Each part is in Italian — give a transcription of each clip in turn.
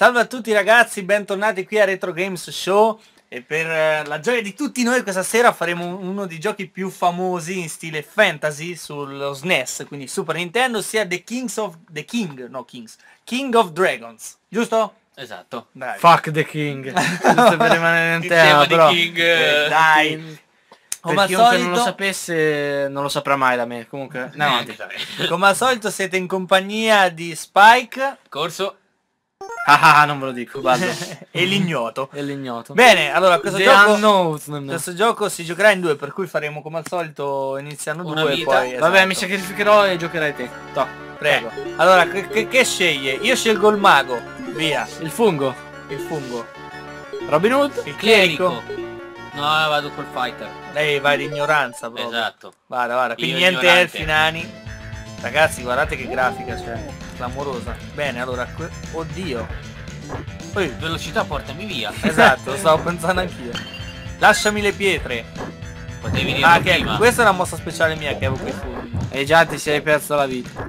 Salve a tutti ragazzi, bentornati qui a Retro Games Show e per eh, la gioia di tutti noi questa sera faremo uno dei giochi più famosi in stile fantasy sullo SNES, quindi Super Nintendo, sia The Kings of... The King, no Kings, King of Dragons, giusto? Esatto. Dai. Fuck the king. Giusto per rimanere in tema, però. King. Eh, eh, dai. Per Come al chiunque non lo solito, sapesse non lo saprà mai da me. Comunque, no, avanti. come al solito siete in compagnia di Spike Corso. Ah, ah, non ve lo dico, vado. e l'ignoto. È l'ignoto. Bene, allora questo The gioco... unknown. Questo gioco si giocherà in due, per cui faremo come al solito iniziano Una due e vita. poi... Vabbè, esatto. mi sacrificherò e giocherai te. To. Prego. Allora, che, che- che sceglie? Io scelgo il mago. Via. Il fungo. Il fungo. Robin Hood. Il Clerico. clerico. No, vado col fighter. Lei va di ignoranza proprio. Esatto. Guarda, guarda. Quindi Io niente ignorante. elfi nani. Ragazzi, guardate che grafica c'è. Clamorosa. Bene, allora... Oddio. Poi... Velocità portami via. Esatto, stavo pensando anch'io. Lasciami le pietre. Potevi dirlo Ah, che prima. questa è una mossa speciale mia che avevo quei fulmini. E già ti sei perso la vita.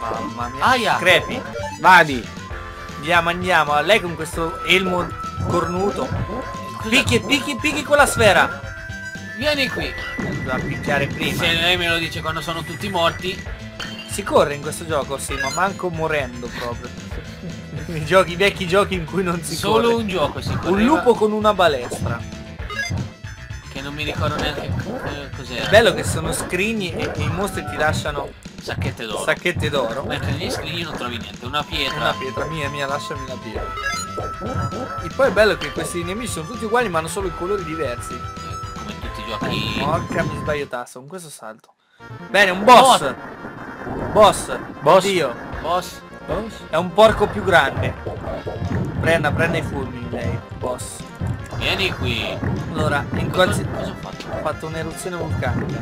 Mamma mia. Aia. Crepi. Vadi. Andiamo, andiamo. A lei con questo elmo cornuto. Picchi, picchi, picchi con la sfera. Vieni qui. Doveva picchiare prima. Se lei me lo dice quando sono tutti morti. Si corre in questo gioco, sì, ma manco morendo proprio. I giochi, i vecchi giochi in cui non si Solo corre. un gioco si Un correva, lupo con una balestra. Che non mi ricordo neanche cos'era. È bello che sono scrigni e, e i mostri ti lasciano Sacchette d'oro. sacchette d'oro. Mentre negli scrigni non trovi niente. Una pietra. Una pietra, mia, mia, lasciami la pietra. E poi è bello che questi nemici sono tutti uguali ma hanno solo i colori diversi. Come in tutti i giochi. Porca mi sbaglio tasto, con questo salto. Bene, un boss. Boss. Boss. Oddio. Boss. È un porco più grande. Prenda, prenda i fulmini lei, boss. Vieni qui. Allora, in Cosa, qualsi... cosa ho fatto? ho fatto un'eruzione vulcanica.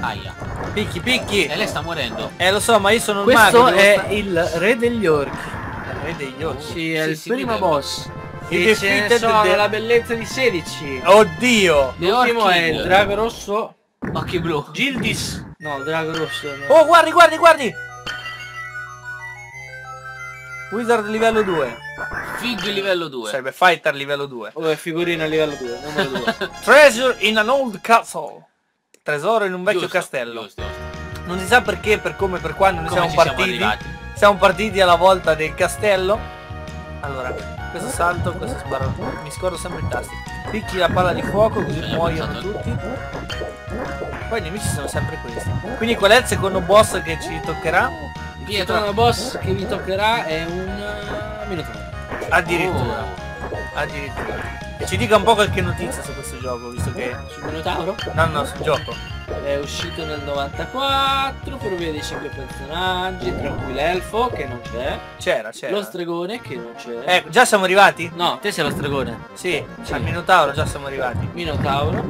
Aia. Picchi, picchi! E lei sta morendo. Eh lo so, ma io sono il Questo mago. è sta- il re degli orchi. il re degli orci. Sì, è Sì, il sì, primo boss. Il E ce ne defeated sono the- la bellezza di 16. Oddio! L'ultimo è il drago rosso. Occhi blu. Gildis. No, drago rosso. no. Oh, guardi, guardi, guardi! Wizard livello 2. Fig livello 2. Sarebbe fighter livello 2. Oh, è figurina a livello 2, numero 2. Treasure in an old castle. Tesoro in un vecchio Giusto, castello. giusto, giusto. Non si sa perché, per come, per quando noi siamo siamo partiti. arrivati? Siamo partiti alla volta del castello. Allora, questo salto, questo sparo. Mi scordo sempre i tasti. Picchi la palla di fuoco così muoiono tutti. Poi i nemici sono sempre questi. Quindi qual è il secondo boss che ci toccherà? Il secondo boss che vi toccherà è un uh, minuto. Addirittura. Oh. Addirittura. E ci dica un po' qualche notizia su questo gioco, visto che... Sul Minotauro No, no, sul gioco. È uscito nel 94 per via dei 5 personaggi, tra cui l'elfo che non c'è, C'era, c'era. lo stregone che non c'è. Ecco, già siamo arrivati? No, te sei lo stregone. Sì, Sì. al Minotauro già siamo arrivati. Minotauro,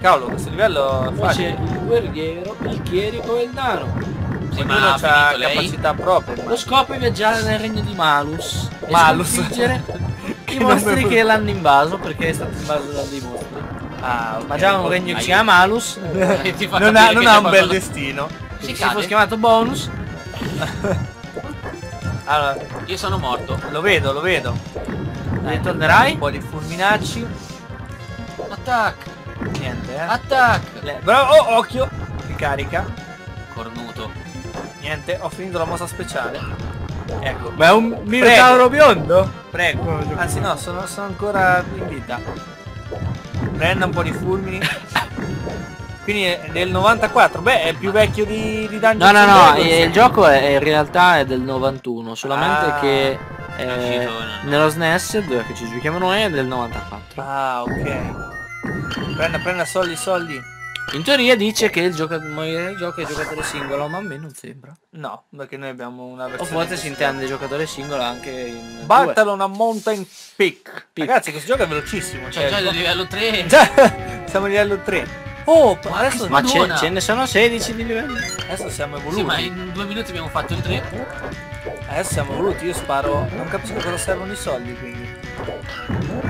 Cavolo, questo livello poi c'è il guerriero, il chierico e il nano. Sì, ma ha ha finito lei? capacità proprie. Lo scopo è viaggiare nel regno di Malus e Malus. sconfiggere Che i mostri che l'hanno invaso perché è stato invaso da dei mostri. Ah, ok. Ma già un regno che si chiama Malus, E fa non ha, non ha un bel destino. Si se cade. fosse chiamato bonus, Allora, Io sono morto. lo vedo, lo vedo. ne tornerai? Un po' di fulminacci. Attack. Niente, eh. Attack. Le- Bravo, oh, occhio. Ricarica. Cornuto. Niente, ho finito la mossa speciale. Ecco. Ma è un minotauro biondo? Prego. Anzi no, sono, sono ancora in vita. Prenda un po' di fulmini. Quindi è del 94. Beh, è più vecchio di, di Dungeons No, no, no, Dragons. il gioco è, in realtà è del 91, solamente Ah. che È eh, nello SNES, dove che ci giochiamo noi, è del 94. Ah, ok. Prenda, prenda soldi, soldi. In teoria dice che il gioco, il gioco è giocatore singolo, ma a me non sembra. No, perché noi abbiamo una O versione... forse si intende giocatore singolo anche in. Battle on a Mountain Peak. Peak. Ragazzi, questo gioco è velocissimo. Cioè già il- il livello 3. Già, siamo a livello 3. Oh, Ma adesso, Ma ce, ne sono 16 di livelli. adesso siamo evoluti. Sì, ma in due minuti abbiamo fatto il 3. Adesso siamo evoluti, io sparo. Non capisco cosa servono i soldi, quindi.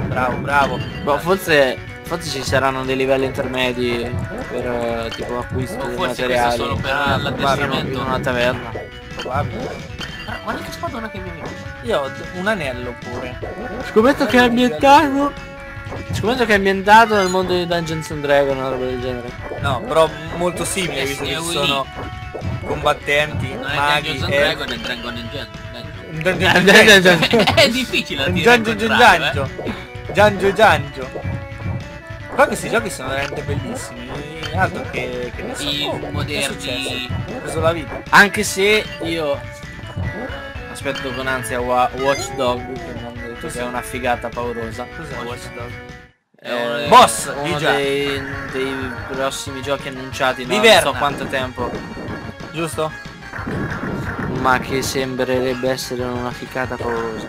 Bravo, bravo. Boh, forse, forse ci saranno dei livelli intermedi per eh, tipo acquisto O questo è materiali solo per Ah, in l'addestramento. una taverna. Probabile. Guarda Guarda che spadona che mi aveva. Io ho un anello pure. Scommetto che è ambientato. Scommetto che è ambientato nel mondo di Dungeons and Dragons, una roba del genere. No, però molto simile, Eh visto che sono combattenti, Non è maghi Dungeons and e... Dragon, and Gen. Un Dungeon È difficile a dire. Giangio. Giangio. Giangio Giangio. Però questi giochi sono veramente bellissimi. Altro che, che ne so. I Oh, moderni-? Ho preso la vita. Anche se io aspetto con ansia Wa- Watch Dog, che hanno detto che è una figata paurosa. Cos'è Watch Dog? Dei- Boss, uno dei, dei prossimi giochi annunciati, no, non so quanto tempo, Giusto? ma che sembrerebbe essere una figata paurosa.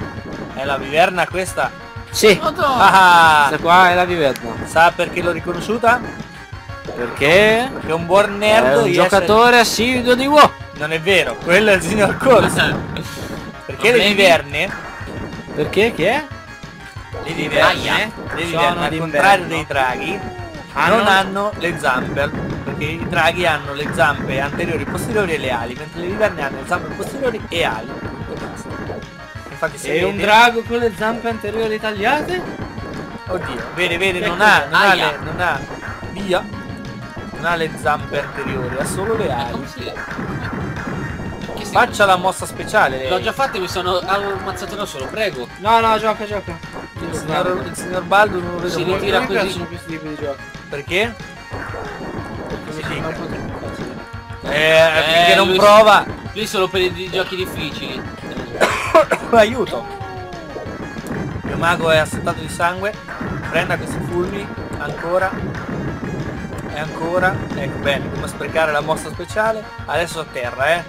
È la viverna questa? Sì, Ah, questa qua è la viverna. sa perché l'ho riconosciuta? Perché Perché un buon nerd è un giocatore assiduo di WoW. Non è vero, quello è il signor Corso. Perché le viverne, Perché? Chi è? le viverne, Aia. le Sono viverne al contrario dei draghi, Hanno- non hanno le zampe. Perché i draghi hanno le zampe anteriori, posteriori e le ali, mentre le viverne hanno le zampe posteriori e ali. Infatti se E un vede- drago con le zampe anteriori tagliate? Oddio, vede, vede, non ha, non ha, le, non ha, via, non ha le zampe anteriori, ha solo le ali. si... Perché si- Faccia la mossa speciale. L'ho già fatto e mi sono ammazzato da solo, prego. No, no, gioca, gioca. Il signor, il signor Baldo non lo vedo Si ritira così. piacciono questi tipi di giochi. Perché? Perché un po' troppo facile. Eh, finché non lui- prova. Lui solo per i giochi difficili. Aiuto. Il mio mago è assetato di sangue. Prenda questi fulmini. Ancora. E ancora. Ecco bene, come sprecare la mossa speciale. Adesso a terra, eh.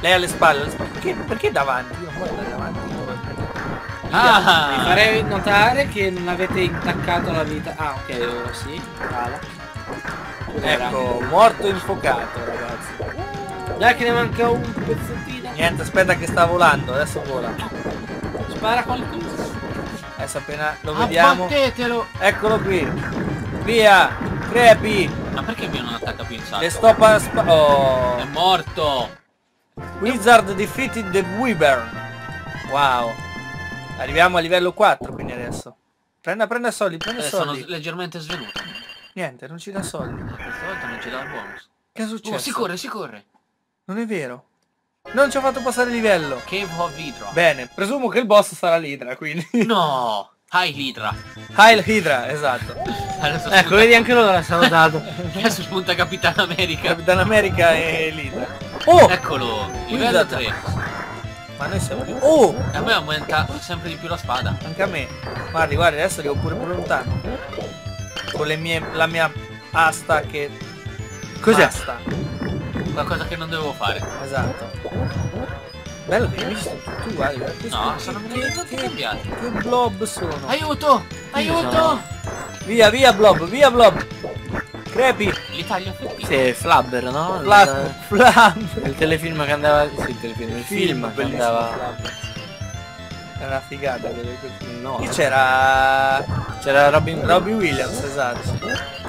Lei alle spalle, alle spalle. Perché, perché davanti? Io non voglio andare davanti. Ah, farei notare che non avete intaccato la vita. Ah, ok, ora sì. Cala. Ecco, morto infuocato, ragazzi. Dai che ne manca un pezzettino. Niente, aspetta che sta volando, adesso vola. Spara qualcosa. Adesso appena Ah, lo vediamo. Abbattetelo! Eccolo qui. Via. Crepi. Ma perché mio non attacca più in salto? Le sto pa- spa- È Oh. morto! Wizard defeated the Wyvern. Wow. Arriviamo a livello 4 quindi adesso. Prenda, prenda soldi, prenda Eh, sono soldi. leggermente svenuto. Niente, non ci dà soldi. Questa volta non ci dà il bonus. Che è successo? Oh, si corre, si corre! Non è vero. Non ci ha fatto passare livello. Cave of Hydra. Bene, presumo che il boss sarà l'Hydra, quindi. No! Hi Hydra! Heil Hydra, esatto. Adesso Ecco, vedi anche loro l'ha salutato. adesso spunta Capitan America. Capitan America e l'Hydra. Oh! Eccolo! Livello Wizard. 3. Ma noi siamo lì. Oh! E a me aumenta sempre di più la spada. Anche a me. Guardi, guardi, adesso arrivo pure più lontano. Con le mie, la mia asta che... Cos'è? Asta. Qualcosa che non dovevo fare. Esatto. Bello che hai visto tu, guarda. che No, che- sono che, che, cambiati. che blob sono. Aiuto! Aiuto! Via, via blob, via blob. Crepi. Li taglio. Sì, Flabber, no? Flam. Flam. Il telefilm che andava... Sì, il telefilm, il film, che bellissimo, andava... Flam. È una figata vedere quel No, Qui c'era c'era Robin Robbie Williams, esatto.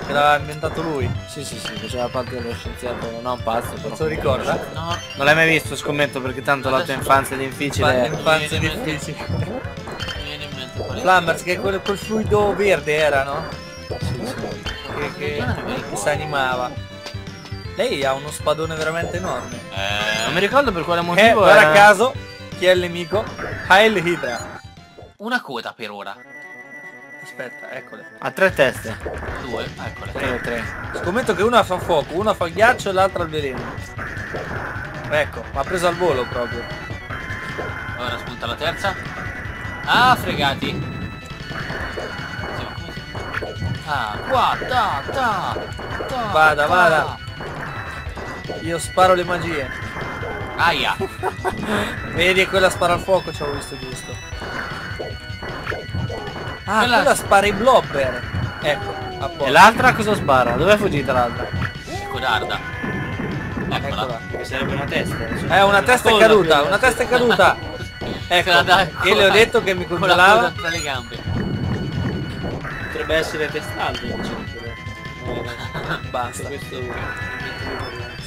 Che l'aveva inventato lui. Sì, sì, sì, faceva parte dello scienziato, non pazzo però. Non se lo ricorda? No, Non l'hai mai visto, scommetto, perché tanto la tua infanzia è difficile. Infanzia mente. difficile. è. Flammers, che quel, quel fluido verde era, no? Sì, sì. Che, che, che si animava. Lei ha uno spadone veramente enorme. Eh, Non mi ricordo per quale Eh, motivo guarda era- caso, chi è il nemico? Heil Hydra. una coda per ora. Aspetta, eccole. Ha tre teste. Due, eccole. Tre, tre. Scommetto che una fa fuoco, una fa ghiaccio e l'altra il veleno. Ecco, ma ha preso al volo proprio. Ora spunta la terza. Ah, fregati. Ah, qua, ta, ta, ta, Vada, ta. vada. Io sparo le magie. Aia. Vedi quella spara al fuoco, ci avevo visto giusto. Ah, Quella- quella spara i blobber. Ecco, a posto. E l'altra cosa spara? Dove è fuggita l'altra? Codarda. Eccola. Eccola. Che sarebbe una testa. Eh, una testa è caduta, una testa è caduta. Ecco, io le ho detto che mi con congelava. tra le gambe. Potrebbe essere diciamo. Basta. Questo...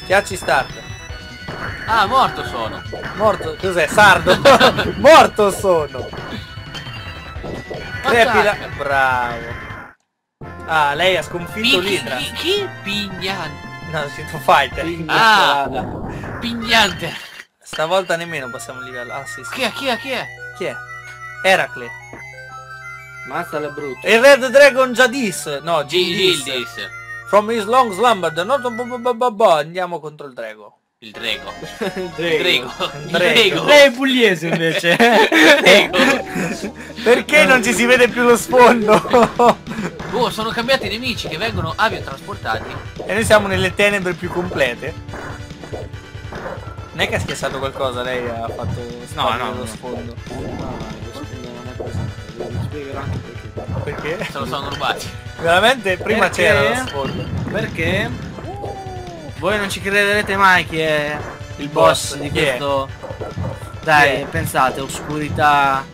Schiacci start. Ah, morto sono. Morto, cos'è? Sardo? Morto sono! Attacca. Bravo. Ah, lei ha sconfitto Chi, l'Idra. chi, chi? Pignante. No, Street Fighter. Ah. Pignante. Stavolta nemmeno passiamo il livello. Ah, sì, sì. Chi è, chi è, chi è? Chi è? Eracle. Mazza le brutte. E il Red Dragon Jadis. No, Gildis. From his long slumber. the not- bo- bo- bo- bo- bo- Andiamo contro il Drago. Il Drego. Il Drego. Il Drego. Drego. Lei è pugliese invece. Drego. Perché non ci si vede più lo sfondo? Oh, sono cambiati i nemici che vengono aviotrasportati. e noi siamo nelle tenebre più complete. Non è che ha schiacciato qualcosa, lei ha fatto sparire no, lo no. sfondo. No, no, rispondo non è così. Vi spiegherò anche perché. Perché? Se lo sono rubati. Veramente prima c'era lo sfondo. Perché? Voi non ci crederete mai chi è il boss, boss, di chi è? questo... Dai, è? pensate, oscurità,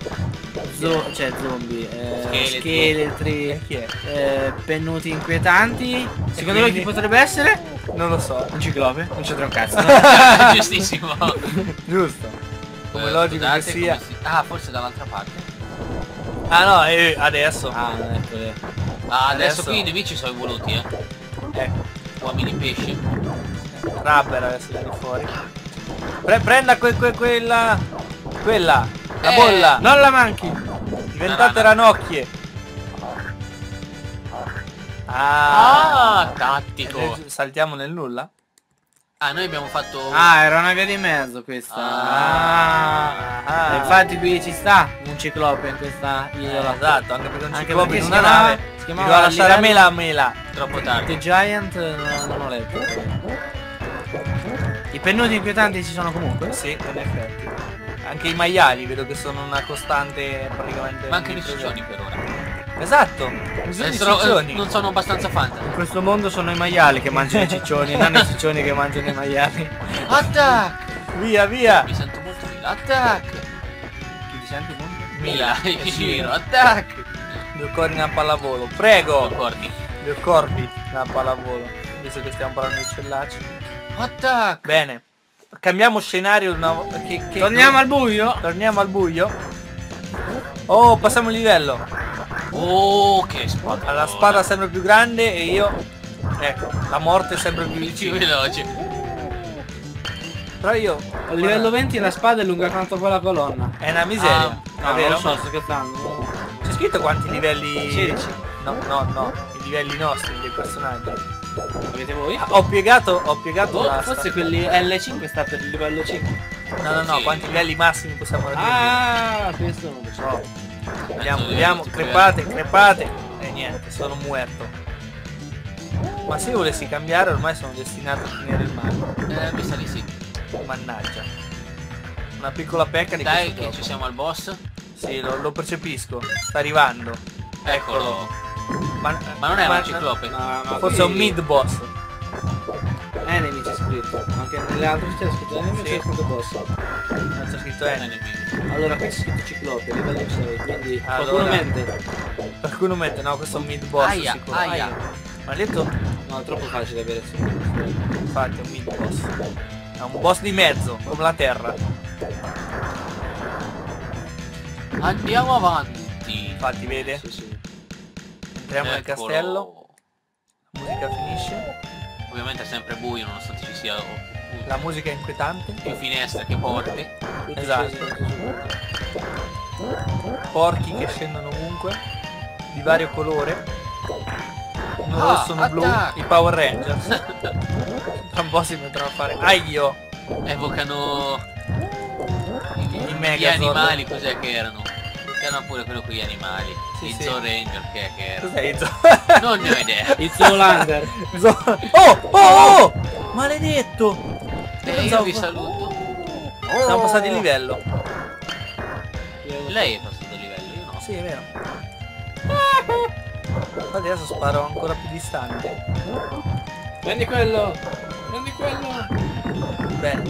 zo- cioè zombie, eh, Scheletri. eh, pennuti inquietanti. Secondo voi chi potrebbe essere? Non lo so. Un ciclope? Non c'entra un cazzo. Giustissimo. Giusto. Come Eh, logico che sia. si- Ah, forse dall'altra parte. Ah no, eh, adesso. ah, eccole. Ah, adesso, Adesso- qui i nemici sono evoluti, eh. Ecco. Uomini pesci. Rubber adesso viene fuori. Pre- prenda que- que- quella. Quella. La Eh, bolla. Non la manchi! Diventate ranocchie. Ah. Ah, tattico. Eh, Saltiamo nel nulla? Ah, noi abbiamo fatto... Ah, era una via di mezzo questa. Ah. Ah. Ah. Infatti qui ci sta un ciclope in questa isola. Esatto, anche perché un Anche ciclope perché in si una chiamava- nave. si chiamava doveva lasciare a me livello- la mela. Troppo The tardi. Giant no, non ho letto. I pennuti inquietanti ci sono comunque? Sì, in effetti. Anche i maiali vedo che sono una costante praticamente. Mancano i omnipresente. ciccioni per ora. Esatto, sono- ciccioni. non sono abbastanza fantasy. In questo mondo sono i maiali che mangiano i ciccioni, non i ciccioni che mangiano i maiali. Attack! Via, via. Mi sento molto Mila. Attack! Chi ti senti molto? Mila, in sì. giro. Attack! Due corni a pallavolo. Prego. Concordi. Due corpi a pallavolo. Visto che stiamo parlando di uccellacci. Attack! Bene. Cambiamo scenario una vo- che, che- Torniamo al buio? Torniamo al buio. Oh, passiamo il livello. Oh, che spada. Ha la spada sempre più grande e io... Ecco, la morte è sempre più più vicina. veloce. Però io... Al livello 20 la spada è lunga quanto quella colonna. È una miseria. Ah, No, è non vero? lo so, sto scherzando. C'è scritto quanti livelli... 16. No, no, no. I livelli nostri dei personaggi. Avete voi? Ah, Ho piegato, ho piegato Oh, la... forse quelli L5 sta per il livello 5. No, no, no, Sì. quanti livelli massimi possiamo raggiungere? Ah, questo non lo so. Vediamo, Penso vediamo, di- crepate, crepate. E niente, sono muerto. Ma se io volessi cambiare ormai sono destinato a finire il male. Eh, mi sa di sì. Mannaggia. Una piccola pecca di Dai, che gioco. ci siamo al boss. Sì, lo, lo percepisco. Sta arrivando. Eccolo. Ma, Ma non è un ciclope. No, ma Forse è un mid boss. Enemy c'è scritto. Anche nelle altre c'è scritto enemy Sì. c'è scritto boss. Non c'è scritto enemy. Allora qui c'è scritto ciclope, livello 6, quindi Allora. qualcuno mente. Qualcuno mette, no, questo è un mid boss Aia, sicuro. aia. Ma detto, No, è troppo facile avere sì. infatti, è un mid boss. È un boss di mezzo, come la terra. Andiamo avanti. Infatti, vede? Sì, sì. Entriamo nel castello, la musica finisce, Ovviamente è sempre buio nonostante ci sia la musica è inquietante, più finestre che porte. Esatto. porchi che scendono ovunque, di vario colore, uno Ah, rosso, uno blu, i Power Rangers. Tra un po' si mettono a fare. Aio! Evocano I gli Megazord. animali, cos'è che erano? Erano pure quello con gli animali. Sì, I sì. Zoo Ranger che, che erano. Cos'è i zo- Non ne ho idea. Il Zoolander. zo- Oh! Oh! oh! Maledetto! E io vi saluto. Siamo passati il livello. Lei è passato il livello, io no. Sì, è vero. Infatti adesso sparo ancora più distante. Prendi quello! Prendi quello! Bene.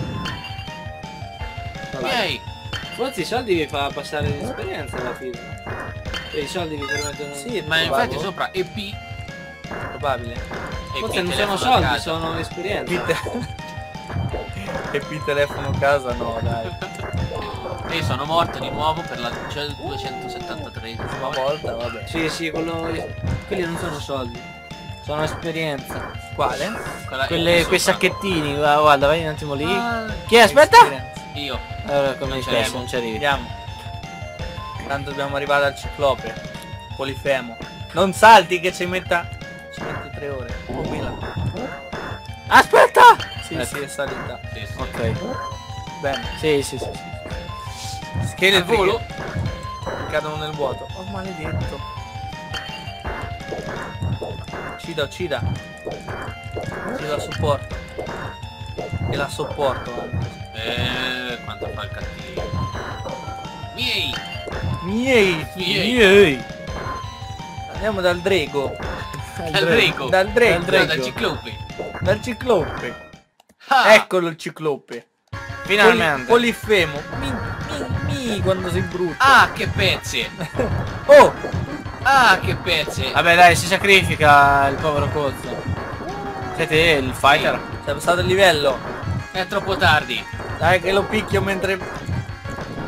Miei. Forse i soldi vi fa passare l'esperienza alla fine. E i soldi vi permettono... Sì, Ma infatti sopra EP. probabile. EP Forse non sono soldi, casa. sono esperienza. Peter. EP telefono casa, no dai. E io sono morto di nuovo per la 273 Una volta, vabbè. Sì, sì, quello... quelli non sono soldi. Sono esperienza. Quale? Quella- Quelle, quei sacchettini, guarda, guarda, vai un attimo lì. Ah, Chi è? Aspetta! Io. Allora, come ci non ci arrivi. Andiamo. Tanto dobbiamo arrivare al ciclope. Polifemo. Non salti che ci metta. Ci mette tre ore. Oh, Mila. Aspetta! Sì, Ecco. sì, è salita. Sì, sì. Ok. Bene. Sì, sì, sì. sì. Scheletri Al volo? cadono nel vuoto. Oh maledetto. Uccida, uccida. Uccida la supporto. E la sopporto anche. Eh, quanto fa il cattivo. Miei! Miei Miei. miei. Andiamo dal Drego. Dal Drago. Dal Drego. No, dal ciclope. Dal ciclope. Ah, Eccolo il ciclope. Finalmente. Poli- polifemo. Mi, mi, mi, quando sei brutto. Ah, che pezzi! Oh! Ah, che pezzi! Vabbè dai, si sacrifica il povero Cozzo. Siete il fighter? Sei passato il livello. È troppo tardi. Dai che lo picchio mentre...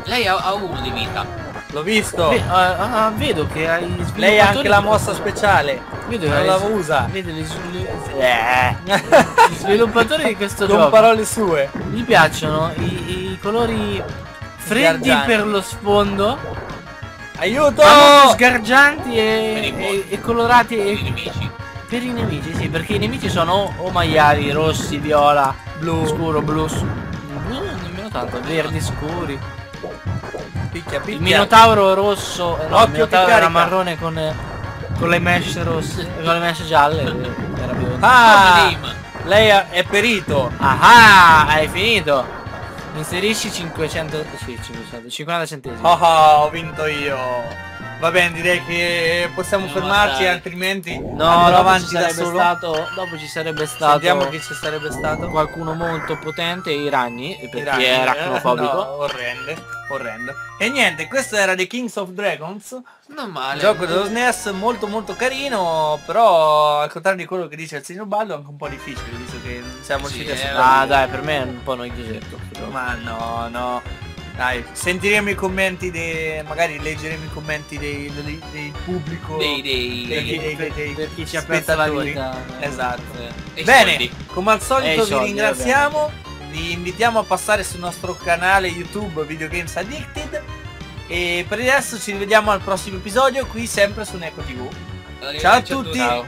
Lei ha, ha uno di vita. L'ho visto. Ve- ah, ah, vedo che hai sviluppatori Lei ha anche la mossa speciale. Vedo che Non la usa. Vedo gli, svil- eh, gli sviluppatori di questo Con gioco. parole sue. Gli piacciono i, i colori freddi Sgargianti. per lo sfondo, Aiuto! sgargianti e, Per i e- e colorati I e- nemici. per i nemici, sì, perché i nemici sono o maiali, rossi, viola, Blu. scuro, blu, no, nemmeno tanto, verdi scuri. Picchia, picchia. Il minotauro rosso, eh, no, Occhio il minotauro era marrone con, eh, con le mesh rosse, con le mesh gialle, eh, era biondo. Ah! Name. Lei è perito. Ah, hai finito! Inserisci 500, sì, 500, 50 centesimi. Oh, ho vinto io. Va bene, direi che possiamo No, fermarci, dai. altrimenti No, andrò avanti da sarebbe solo. stato, dopo ci sarebbe stato Sentiamo chi ci sarebbe stato. qualcuno molto potente, i ragni, perché Irani, è eh, arachnofobico. no, orrende, orrendo. E niente, questo era The Kings of Dragons, Non male. gioco dello SNES molto molto carino, però al contrario di quello che dice il signor Baldo è anche un po' difficile, visto che non siamo Sì, riusciti a eh. Ah dai, per me è un po' noiosetto. Ma no, no. Dai, sentiremo i commenti dei... magari leggeremo i commenti dei, dei- del pubblico. Dei, dei, dei- dei- dei- dei- dei per chi ci perso la vita. Esatto. e i Bene, soldi. come al solito vi soldi, ringraziamo, vi invitiamo a passare sul nostro canale YouTube Video Games Addicted e per adesso ci rivediamo al prossimo episodio qui sempre su Neco TV. Ciao a tutti. Ciao.